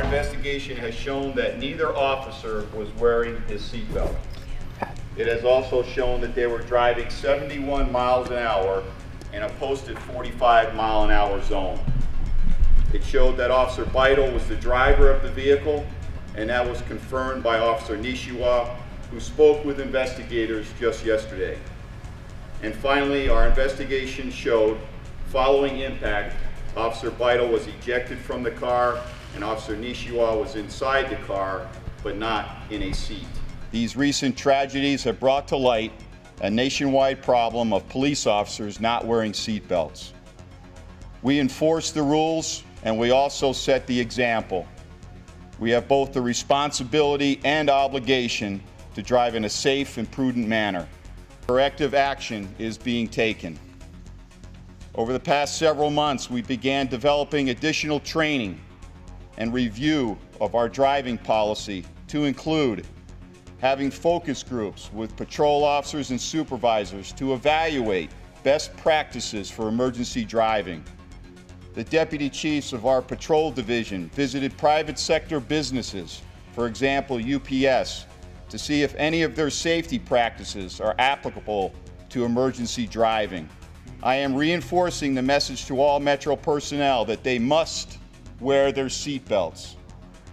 our investigation has shown that neither officer was wearing his seatbelt. It has also shown that they were driving 71 miles an hour in a posted 45 mile an hour zone. It showed that Officer Beitel was the driver of the vehicle, and that was confirmed by Officer Nishiwa, who spoke with investigators just yesterday. And finally, our investigation showed, following impact, Officer Beitel was ejected from the car and Officer Nishiwa was inside the car, but not in a seat. These recent tragedies have brought to light a nationwide problem of police officers not wearing seat belts. We enforce the rules and we also set the example. We have both the responsibility and obligation to drive in a safe and prudent manner. Corrective action is being taken. Over the past several months, we began developing additional training and review of our driving policy to include having focus groups with patrol officers and supervisors to evaluate best practices for emergency driving. The deputy chiefs of our patrol division visited private sector businesses, for example UPS, to see if any of their safety practices are applicable to emergency driving. I am reinforcing the message to all Metro personnel that they must wear their seatbelts.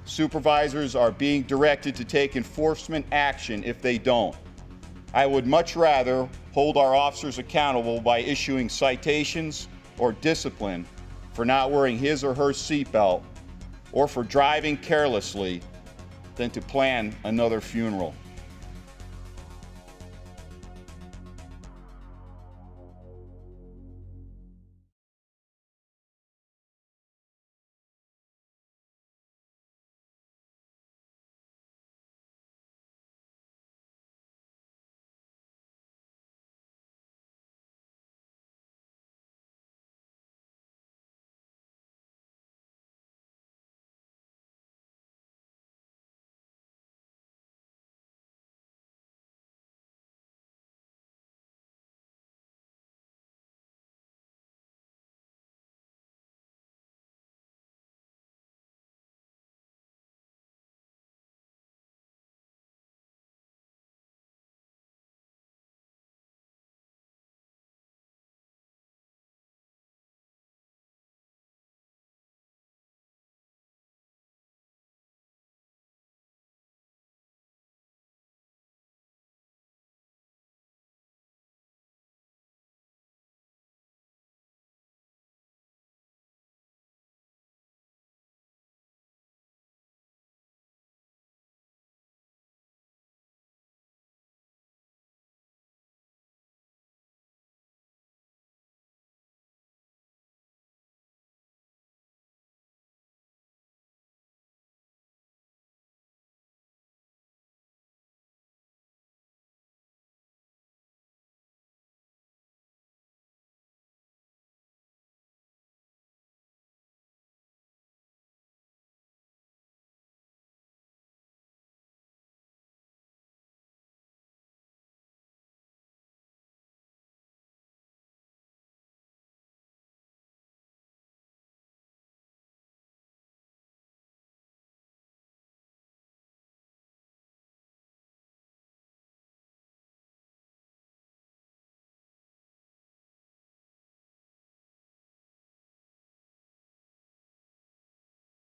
Supervisors are being directed to take enforcement action if they don't. I would much rather hold our officers accountable by issuing citations or discipline for not wearing his or her seatbelt or for driving carelessly than to plan another funeral.